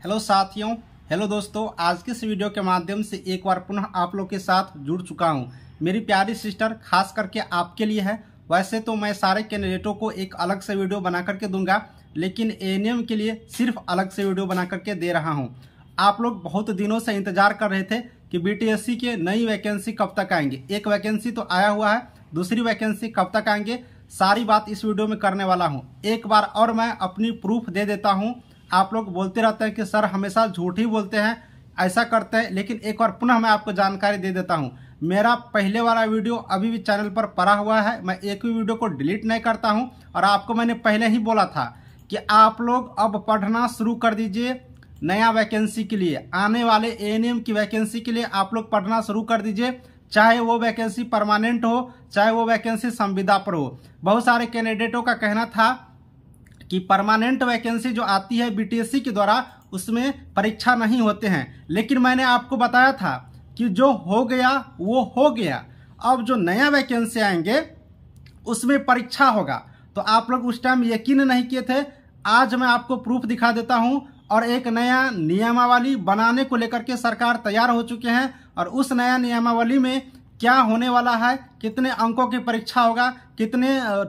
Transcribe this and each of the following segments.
Hello साथियों, hello दोस्तों, आज के इस वीडियो के माध्यम से एक बार पुनः आप लोग के साथ जुड़ चुका हूँ। मेरी प्यारी सिस्टर खास करके आपके लिए है। वैसे तो मैं सारे कैंडिडेटों को एक अलग से वीडियो बना करके दूँगा, लेकिन एएनएम के लिए सिर्फ़ अलग से वीडियो बना करके दे रहा हूँ। आप लोग बहुत दिनों से इंतज़ार कर रहे थे कि बीटीएससी के नई वैकेंसी कब तक आएँगे। एक वैकेंसी तो आया हुआ है, दूसरी वैकेंसी कब तक आएँगे, सारी बात इस वीडियो में करने वाला हूँ। एक बार और मैं अपनी प्रूफ दे देता हूँ आप लोग बोलते रहते हैं कि, सर, हमेशा झूठ ही बोलते हैं, ऐसा करते हैं। लेकिन एक बार पुनः मैं आपको जानकारी दे देता हूँ। मेरा पहले वाला वीडियो अभी भी चैनल पर पड़ा हुआ है। मैं एक भी वीडियो को डिलीट नहीं करता हूँ। और आपको मैंने पहले ही बोला था कि आप लोग अब पढ़ना शुरू कर दीजिए नया वैकेंसी के लिए। आने वाले एएनएम की वैकेंसी के लिए आप लोग पढ़ना शुरू कर दीजिए। चाहे वो वैकेंसी परमानेंट हो, चाहे वो वैकेंसी संविदा पर हो। बहुत सारे कैंडिडेटों का कहना था कि परमानेंट वैकेंसी जो आती है बीटीएससी के द्वारा, उसमें परीक्षा नहीं होते हैं। लेकिन मैंने आपको बताया था कि जो हो गया, वो हो गया। अब जो नया वैकेंसी आएँगे, उसमें परीक्षा होगा। तो आप लोग उस टाइम यकीन नहीं किए थे। आज मैं आपको प्रूफ दिखा देता हूँ और एक नया नियमावली बनाने को लेकर के सरकार तैयार हो चुके हैं और उस नया नियमावली में क्या होने वाला है, कितने अंकों की परीक्षा होगा, कितने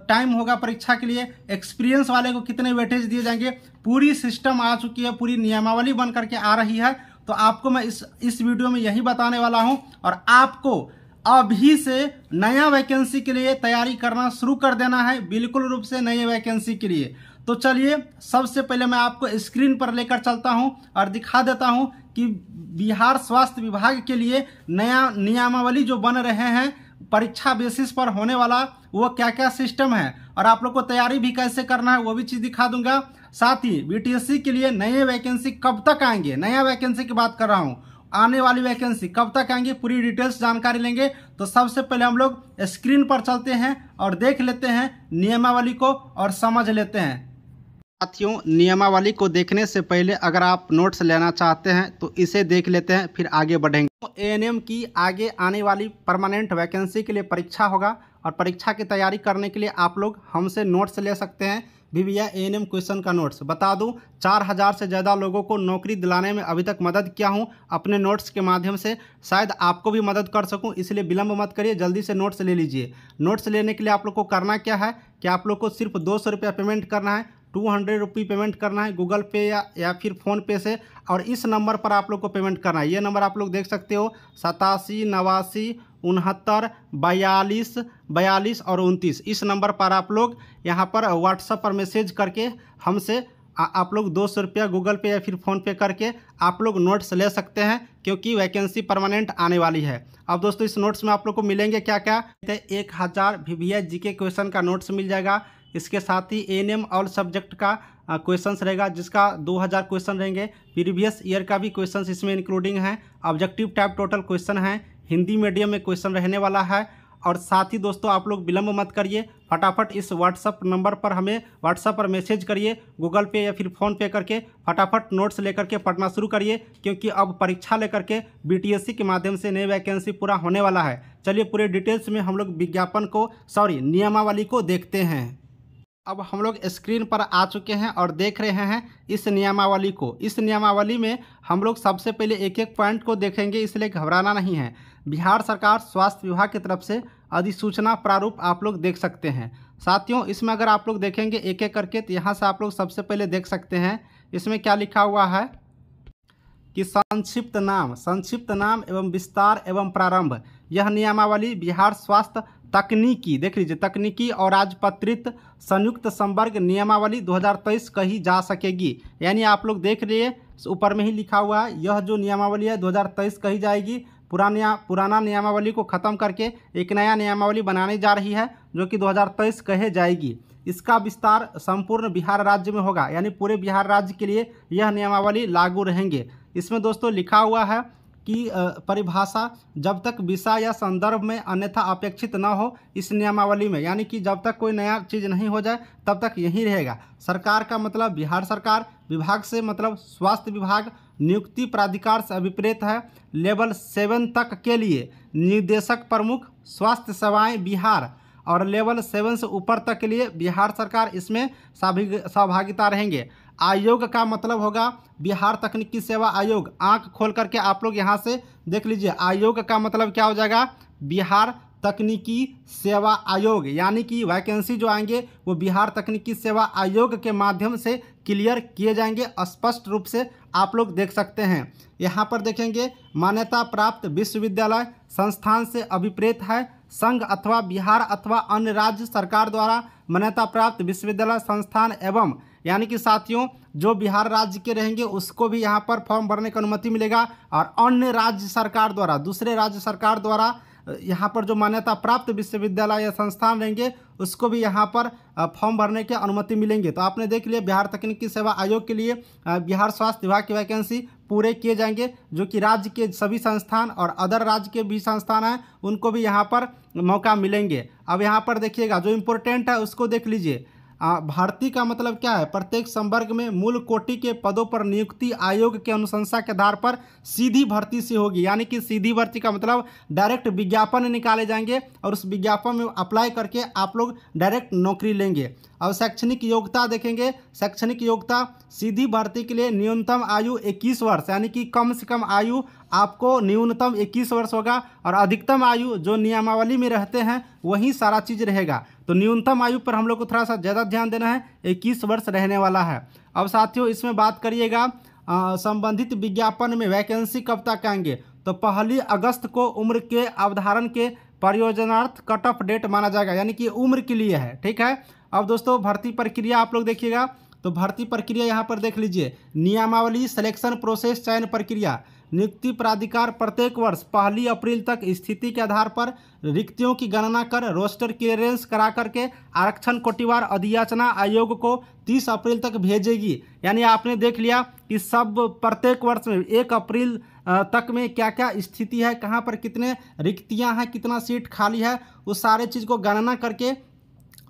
टाइम होगा परीक्षा के लिए एक्सपीरियंस वाले को कितने वेटेज दिए जाएँगे, पूरी सिस्टम आ चुकी है, पूरी नियमावली बन करके आ रही है। तो आपको मैं इस इस वीडियो में यही बताने वाला हूँ और आपको अभी से नया वैकेंसी के लिए तैयारी करना शुरू कर देना है, बिल्कुल रूप से नए वैकेंसी के लिए। तो चलिए, सबसे पहले मैं आपको स्क्रीन पर लेकर चलता हूँ और दिखा देता हूँ कि बिहार स्वास्थ्य विभाग के लिए नया नियमावली जो बन रहे हैं, परीक्षा बेसिस पर होने वाला, वो क्या क्या सिस्टम है? और आप लोग को तैयारी भी कैसे करना है, वो भी चीज़ दिखा दूँगा। साथ ही बीटीएससी के लिए नए वैकेंसी कब तक आएँगे? नया वैकेंसी की बात कर रहा हूँ। आने वाली वैकेंसी कब तक आएँगे? पूरी डिटेल्स जानकारी लेंगे। तो सबसे पहले हम लोग स्क्रीन पर चलते हैं और देख लेते हैं नियमावली को और समझ लेते हैं। साथियों, नियमावली को देखने से पहले अगर आप नोट्स लेना चाहते हैं तो इसे देख लेते हैं, फिर आगे बढ़ेंगे। तो एएनएम की आगे आने वाली परमानेंट वैकेंसी के लिए परीक्षा होगा और परीक्षा की तैयारी करने के लिए आप लोग हमसे नोट्स ले सकते हैं। भी भैया ए एन एम क्वेश्चन का नोट्स। बता दूँ, चार हज़ार से ज़्यादा लोगों को नौकरी दिलाने में अभी तक मदद किया हूँ। अपने नोट्स के माध्यम से शायद आपको भी मदद कर सकूँ, इसलिए विलंब मत करिए, जल्दी से नोट्स ले लीजिए। नोट्स लेने के लिए आप लोग को करना क्या है कि आप लोग को सिर्फ़ दो सौ रुपया पेमेंट करना है टू हंड्रेड रुपी पेमेंट करना है गूगल पे या या फिर फ़ोन पे से, और इस नंबर पर आप लोग को पेमेंट करना है। ये नंबर आप लोग देख सकते हो, सतासी, नवासी, उनहत्तर, बयालीस बयालीस और उनतीस। इस नंबर पर आप लोग यहाँ पर व्हाट्सएप पर मैसेज करके हमसे आप लोग दो सौ रुपया गूगल पे या फिर फ़ोन पे करके आप लोग नोट्स ले सकते हैं, क्योंकि वैकेंसी परमानेंट आने वाली है। अब दोस्तों, इस नोट्स में आप लोग को मिलेंगे क्या क्या एक हज़ार वी वी जी के क्वेश्चन का नोट्स मिल जाएगा। इसके साथ ही एन एम ऑल सब्जेक्ट का क्वेश्चन रहेगा, जिसका 2000 क्वेश्चन रहेंगे। प्रीवियस ईयर का भी क्वेश्चन इसमें इंक्लूडिंग है। ऑब्जेक्टिव टाइप टोटल क्वेश्चन है। हिंदी मीडियम में क्वेश्चन रहने वाला है। और साथ ही दोस्तों, आप लोग विलंब मत करिए। फटाफट इस व्हाट्सअप नंबर पर हमें व्हाट्सअप पर मैसेज करिए गूगल पे या फिर फ़ोन पे करके। फटाफट नोट्स लेकर के पढ़ना शुरू करिए, क्योंकि अब परीक्षा लेकर के बीटीएससी के माध्यम से नई वैकेंसी पूरा होने वाला है। चलिए पूरे डिटेल्स में हम लोग विज्ञापन को सॉरी नियमावली को देखते हैं। अब हम लोग स्क्रीन पर आ चुके हैं और देख रहे हैं इस नियमावली को। इस नियमावली में हम लोग सबसे पहले एक एक पॉइंट को देखेंगे, इसलिए घबराना नहीं है। बिहार सरकार स्वास्थ्य विभाग की तरफ़ से अधिसूचना प्रारूप आप लोग देख सकते हैं। साथियों, इसमें अगर आप लोग देखेंगे एक एक करके तो यहाँ से आप लोग सबसे पहले देख सकते हैं, इसमें क्या लिखा हुआ है? कि संक्षिप्त नाम संक्षिप्त नाम एवं विस्तार एवं प्रारंभ। यह नियमावली बिहार स्वास्थ्य तकनीकी, देख लीजिए, तकनीकी और राजपत्रित संयुक्त संवर्ग नियमावली 2023 कही जा सकेगी। यानी आप लोग देख रहे हैं, ऊपर में ही लिखा हुआ है, यह जो नियमावली है 2023 कही जाएगी। पुराना पुराना नियमावली को ख़त्म करके एक नया नियमावली बनाने जा रही है, जो कि 2023 कहे जाएगी। इसका विस्तार संपूर्ण बिहार राज्य में होगा, यानी पूरे बिहार राज्य के लिए यह नियमावली लागू रहेंगे। इसमें दोस्तों लिखा हुआ है की परिभाषा जब तक विषय या संदर्भ में अन्यथा अपेक्षित न हो इस नियमावली में, यानी कि जब तक कोई नया चीज़ नहीं हो जाए, तब तक यही रहेगा। सरकार का मतलब बिहार सरकार, विभाग से मतलब स्वास्थ्य विभाग, नियुक्ति प्राधिकार से अभिप्रेत है। लेवल सेवन तक के लिए निदेशक प्रमुख, स्वास्थ्य सेवाएँ बिहार और लेवल सेवन से ऊपर तक के लिए बिहार सरकार इसमें सहभागिता रहेंगे। आयोग का मतलब होगा बिहार तकनीकी सेवा आयोग। आँख खोल करके आप लोग यहाँ से देख लीजिए। आयोग का मतलब क्या हो जाएगा? बिहार तकनीकी सेवा आयोग, यानी कि वैकेंसी जो आएँगे, वो बिहार तकनीकी सेवा आयोग के माध्यम से क्लियर किए जाएँगे। स्पष्ट रूप से आप लोग देख सकते हैं। यहाँ पर देखेंगे, मान्यता प्राप्त विश्वविद्यालय संस्थान से अभिप्रेत है। संघ अथवा बिहार अथवा अन्य राज्य सरकार द्वारा मान्यता प्राप्त विश्वविद्यालय संस्थान एवं यानी कि साथियों, जो बिहार राज्य के रहेंगे, उसको भी यहाँ पर फॉर्म भरने की अनुमति मिलेगा और अन्य राज्य सरकार द्वारा, दूसरे राज्य सरकार द्वारा यहाँ पर जो मान्यता प्राप्त विश्वविद्यालय या संस्थान रहेंगे, उसको भी यहाँ पर फॉर्म भरने की अनुमति मिलेंगे। तो आपने देख लिया, बिहार तकनीकी सेवा आयोग के लिए बिहार स्वास्थ्य विभाग की वैकेंसी पूरे किए जाएँगे, जो कि राज्य के सभी संस्थान और अदर राज्य के भी संस्थान हैं, उनको भी यहाँ पर मौका मिलेंगे। अब यहाँ पर देखिएगा, जो इम्पोर्टेंट है, उसको देख लीजिए। भर्ती का मतलब क्या है? प्रत्येक संवर्ग में मूल कोटि के पदों पर नियुक्ति आयोग के अनुशंसा के आधार पर सीधी भर्ती से होगी। यानी कि सीधी भर्ती का मतलब डायरेक्ट विज्ञापन निकाले जाएँगे और उस विज्ञापन में अप्लाई करके आप लोग डायरेक्ट नौकरी लेंगे। अब शैक्षणिक योग्यता देखेंगे। शैक्षणिक योग्यता सीधी भर्ती के लिए न्यूनतम आयु 21 वर्ष, यानी कि कम से कम आयु आपको न्यूनतम 21 वर्ष होगा और अधिकतम आयु जो नियमावली में रहते हैं, वही सारा चीज़ रहेगा। तो न्यूनतम आयु पर हम लोग को थोड़ा सा ज़्यादा ध्यान देना है। इक्कीस वर्ष रहने वाला है। अब साथियों, इसमें बात करिएगा संबंधित विज्ञापन में वैकेंसी कब तक आएँगे? तो पहली अगस्त को उम्र के अवधारण के परियोजनार्थ कट ऑफ़ डेट माना जाएगा, यानी कि उम्र के लिए है, ठीक है? अब दोस्तों, भर्ती प्रक्रिया आप लोग देखिएगा। तो भर्ती प्रक्रिया यहाँ पर देख लीजिए। नियमावली सिलेक्शन प्रोसेस चयन प्रक्रिया। नियुक्ति प्राधिकार प्रत्येक वर्ष पहली अप्रैल तक स्थिति के आधार पर रिक्तियों की गणना कर रोस्टर क्लियरेंस करा करके आरक्षण कोटिवार अधियाचना आयोग को 30 अप्रैल तक भेजेगी। यानी आपने देख लिया कि सब प्रत्येक वर्ष में एक अप्रैल तक में क्या क्या स्थिति है, कहाँ पर कितने रिक्तियाँ हैं, कितना सीट खाली है, उस सारे चीज़ को गणना करके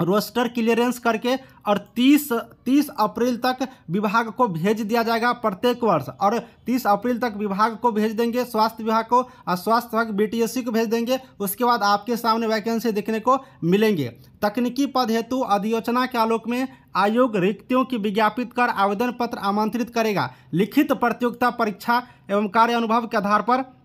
रोस्टर क्लियरेंस करके और 30 30 अप्रैल तक विभाग को भेज दिया जाएगा प्रत्येक वर्ष। और 30 अप्रैल तक विभाग को भेज देंगे, स्वास्थ्य विभाग को, और स्वास्थ्य विभाग बीटीएससी को भेज देंगे। उसके बाद आपके सामने वैकेंसी देखने को मिलेंगे। तकनीकी पद हेतु अधियोचना के आलोक में आयोग रिक्तियों की विज्ञापित कर आवेदन पत्र आमंत्रित करेगा। लिखित प्रतियोगिता परीक्षा एवं कार्य अनुभव के आधार पर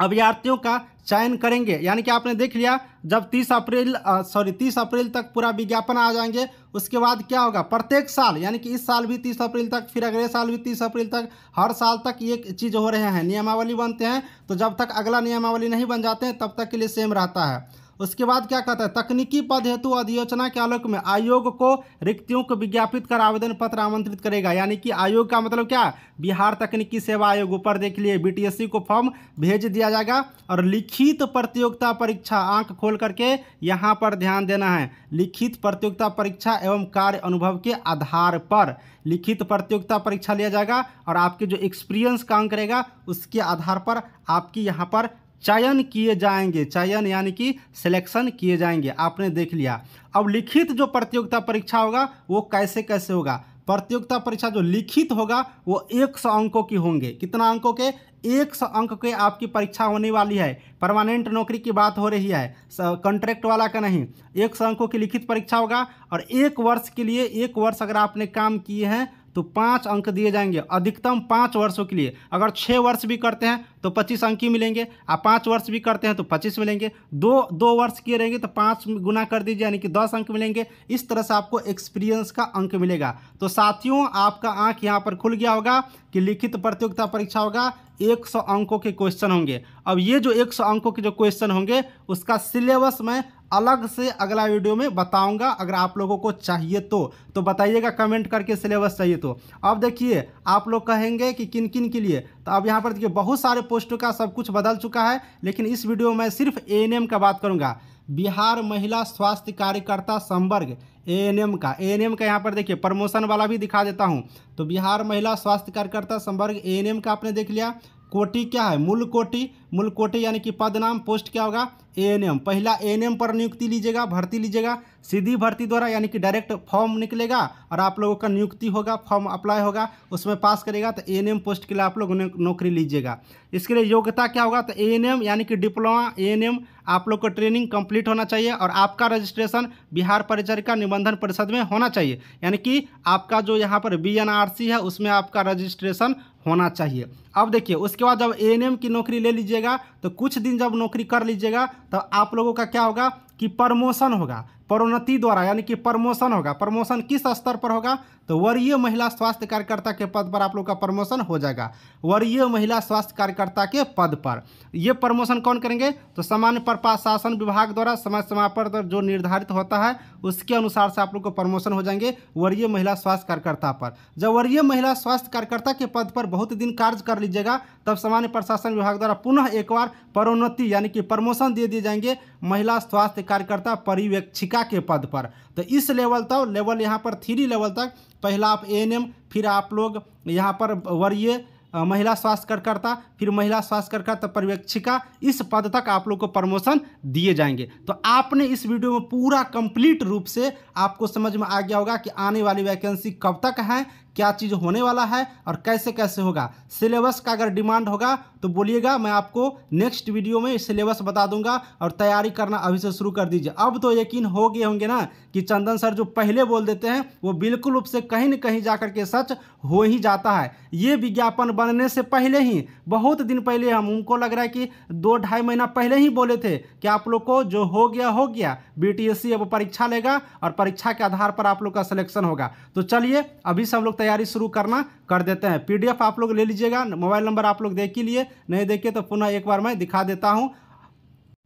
अभ्यर्थियों का चयन करेंगे। यानी कि आपने देख लिया, जब 30 अप्रैल सॉरी 30 अप्रैल तक पूरा विज्ञापन आ जाएँगे, उसके बाद क्या होगा? प्रत्येक साल, यानी कि इस साल भी 30 अप्रैल तक, फिर अगले साल भी 30 अप्रैल तक, हर साल तक ये चीज़ हो रहे हैं। नियमावली बनते हैं तो जब तक अगला नियमावली नहीं बन जाते हैं, तब तक के लिए सेम रहता है। उसके बाद क्या कहता है? तकनीकी पद हेतु अधियोचना के आलोक में आयोग को रिक्तियों को विज्ञापित कर आवेदन पत्र आमंत्रित करेगा। यानी कि आयोग का मतलब क्या? बिहार तकनीकी सेवा आयोग ऊपर देख लिए बीटीएससी को फॉर्म भेज दिया जाएगा और लिखित प्रतियोगिता परीक्षा आँख खोल करके यहाँ पर ध्यान देना है। लिखित प्रतियोगिता परीक्षा एवं कार्य अनुभव के आधार पर लिखित प्रतियोगिता परीक्षा लिया जाएगा और आपके जो एक्सपीरियंस काम करेगा उसके आधार पर आपकी यहाँ पर चयन किए जाएँगे, चयन यानी कि सिलेक्शन किए जाएँगे। आपने देख लिया। अब लिखित जो प्रतियोगिता परीक्षा होगा, वो कैसे कैसे होगा? प्रतियोगिता परीक्षा जो लिखित होगा, वो एक सौ अंकों की होंगे। कितना अंकों के? एक सौ अंक के आपकी परीक्षा होने वाली है। परमानेंट नौकरी की बात हो रही है। कॉन्ट्रैक्ट वाला का नहीं। एक सौ अंकों की लिखित परीक्षा होगा और एक वर्ष के लिए, एक वर्ष अगर आपने काम किए हैं तो पाँच अंक दिए जाएँगे अधिकतम पाँच वर्षों के लिए। अगर छः वर्ष भी करते हैं तो पच्चीस अंक ही मिलेंगे। आप पाँच वर्ष भी करते हैं तो पच्चीस मिलेंगे। दो दो वर्ष किए रहेंगे तो पाँच गुना कर दीजिए, यानी कि दस अंक मिलेंगे। इस तरह से आपको एक्सपीरियंस का अंक मिलेगा। तो साथियों, आपका आँख यहाँ पर खुल गया होगा कि लिखित प्रतियोगिता परीक्षा होगा। एक सौ अंकों के क्वेश्चन होंगे। अब ये जो एक सौ अंकों के जो क्वेश्चन होंगे, उसका सिलेबस मैं अलग से अगला वीडियो में बताऊँगा, अगर आप लोगों को चाहिए तो। तो बताइएगा, कमेंट करके सिलेबस चाहिए तो। अब देखिए, आप लोग कहेंगे कि किन किन के लिए? तो अब यहाँ पर देखिए, बहुत सारे पोस्टों का सब कुछ बदल चुका है, लेकिन इस वीडियो में सिर्फ़ ए का बात करूँगा। बिहार महिला स्वास्थ्य कार्यकर्ता संवर्ग एएनएम का। एएनएम का यहाँ पर देखिए, प्रमोशन वाला भी दिखा देता हूँ। तो बिहार महिला स्वास्थ्य कार्यकर्ता संवर्ग एएनएम का आपने देख लिया। कोटि क्या है? मूल कोटि। मूल कोटि यानी कि पद नाम पोस्ट क्या होगा? एएनएम पहला एएनएम पर नियुक्ति लीजिएगा, भर्ती लीजिएगा, सीधी भर्ती द्वारा यानी कि डायरेक्ट फॉर्म निकलेगा और आप लोगों का नियुक्ति होगा, फॉर्म अप्लाई होगा, उसमें पास करेगा तो एएनएम पोस्ट के लिए आप लोग नौकरी लीजिएगा। इसके लिए योग्यता क्या होगा तो एएनएम यानी कि डिप्लोमा एएनएम आप लोग को ट्रेनिंग कंप्लीट होना चाहिए और आपका रजिस्ट्रेशन बिहार परिचरिका निबंधन परिषद में होना चाहिए। यानी कि आपका जो यहाँ पर बीएनआरसी है, उसमें आपका रजिस्ट्रेशन होना चाहिए। अब देखिए, उसके बाद जब एएनएम की नौकरी ले लीजिएगा तो कुछ दिन जब नौकरी कर लीजिएगा तो आप लोगों का क्या होगा? कि प्रमोशन होगा, प्रोन्नति द्वारा, यानी कि प्रमोशन होगा। प्रमोशन किस स्तर पर होगा? तो वरीय महिला स्वास्थ्य कार्यकर्ता के पद पर आप लोग का प्रमोशन हो जाएगा। वरीय महिला स्वास्थ्य कार्यकर्ता के पद पर। ये प्रमोशन कौन करेंगे? तो सामान्य प्रशासन विभाग द्वारा समय समय पर जो निर्धारित होता है, उसके अनुसार से आप लोग को प्रमोशन हो जाएँगे वरीय महिला स्वास्थ्य कार्यकर्ता पर। जब वरीय महिला स्वास्थ्य कार्यकर्ता के पद पर बहुत दिन कार्य कर लीजिएगा, तब सामान्य प्रशासन विभाग द्वारा पुनः एक बार प्रोन्नति, यानी कि प्रमोशन दे दिए जाएँगे महिला स्वास्थ्य कार्यकर्ता परिवेक्षिका के पद पर। तो इस लेवल तक, लेवल यहाँ पर थ्री लेवल तक, पहला आप एएनएम फिर आप लोग यहाँ पर वरीय महिला स्वास्थ्य कार्यकर्ता, फिर महिला स्वास्थ्य कार्यकर्ता पर्यवेक्षिका, इस पद तक आप लोग को प्रमोशन दिए जाएँगे। तो आपने इस वीडियो में पूरा कंप्लीट रूप से आपको समझ में आ गया होगा कि आने वाली वैकेंसी कब तक है, क्या चीज़ होने वाला है और कैसे कैसे होगा। सिलेबस का अगर डिमांड होगा तो बोलिएगा, मैं आपको नेक्स्ट वीडियो में सिलेबस बता दूँगा और तैयारी करना अभी से शुरू कर दीजिए। अब तो यकीन हो गए होंगे ना कि चंदन सर जो पहले बोल देते हैं, वो बिल्कुल रूप से कहीं न कहीं जाकर के सच हो ही जाता है। ये विज्ञापन बनने से पहले ही, बहुत दिन पहले हम उनको लग रहा है कि दो ढाई महीना पहले ही बोले थे कि आप लोग को जो हो गया हो गया बीटीएससी अब परीक्षा लेगा और परीक्षा के आधार पर आप लोग का सिलेक्शन होगा। तो चलिए, अभी से हम लोग तैयारी शुरू करना, कर देते हैं। पीडीएफ आप लोग ले लीजिएगा, मोबाइल नंबर आप लोग देख ही लिए, नहीं देखे तो पुनः एक बार मैं दिखा देता हूँ।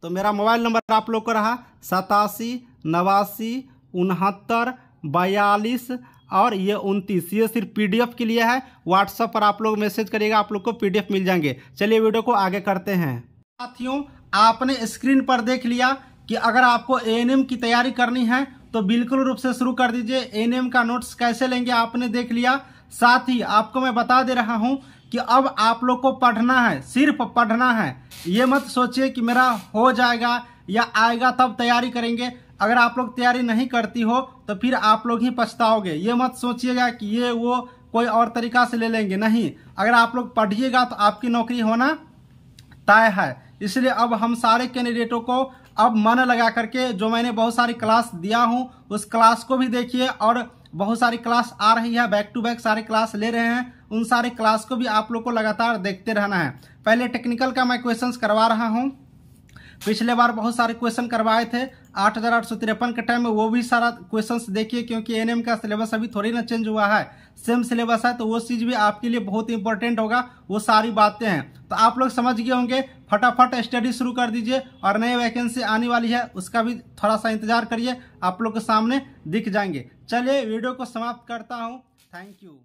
तो मेरा मोबाइल नंबर आप लोग को रहा, सतासी, नवासी, उनहत्तर, बयालीस और ये उनतीस, ये सिर्फ़ पीडीएफ के लिए है। व्हाट्सएप पर आप लोग मैसेज करिएगा, आप लोग को पीडीएफ मिल जाएँगे। चलिए वीडियो को आगे करते हैं। साथियों, आपने स्क्रीन पर देख लिया कि अगर आपको एएनएम की तैयारी करनी है तो बिल्कुल रूप से शुरू कर दीजिए। एएनएम का नोट्स कैसे लेंगे आपने देख लिया। साथ ही आपको मैं बता दे रहा हूँ कि अब आप लोग को पढ़ना है, सिर्फ़ पढ़ना है। ये मत सोचिए कि मेरा हो जाएगा या आएगा तब तैयारी करेंगे। अगर आप लोग तैयारी नहीं करती हो तो फिर आप लोग ही पछताओगे। ये मत सोचिएगा कि ये वो कोई और तरीका से ले लेंगे। नहीं, अगर आप लोग पढ़िएगा तो आपकी नौकरी होना तय है। इसलिए अब हम सारे कैंडिडेटों को अब मन लगा करके, जो मैंने बहुत सारी क्लास दिया हूँ, उस क्लास को भी देखिए। और बहुत सारी क्लास आ रही है, बैक टू बैक सारे क्लास ले रहे हैं। उन सारे क्लास को भी आप लोग को लगातार देखते रहना है। पहले टेक्निकल का मैं क्वेश्चंस करवा रहा हूँ। पिछले बार बहुत सारे क्वेश्चन करवाए थे। आठ हज़ार आठ सौ तिरपन के टाइम में वो भी सारा क्वेश्चंस देखिए, क्योंकि एनएम का सिलेबस अभी थोड़ी ना चेंज हुआ है। सेम सिलेबस है तो वो चीज़ भी आपके लिए बहुत इंपॉर्टेंट होगा। वो सारी बातें हैं। तो आप लोग समझ गए होंगे, फटाफट स्टडी शुरू कर दीजिए और नई वैकेंसी आने वाली है, उसका भी थोड़ा सा इंतज़ार करिए, आप लोग के सामने दिख जाएँगे। चलिए वीडियो को समाप्त करता हूँ। Thank you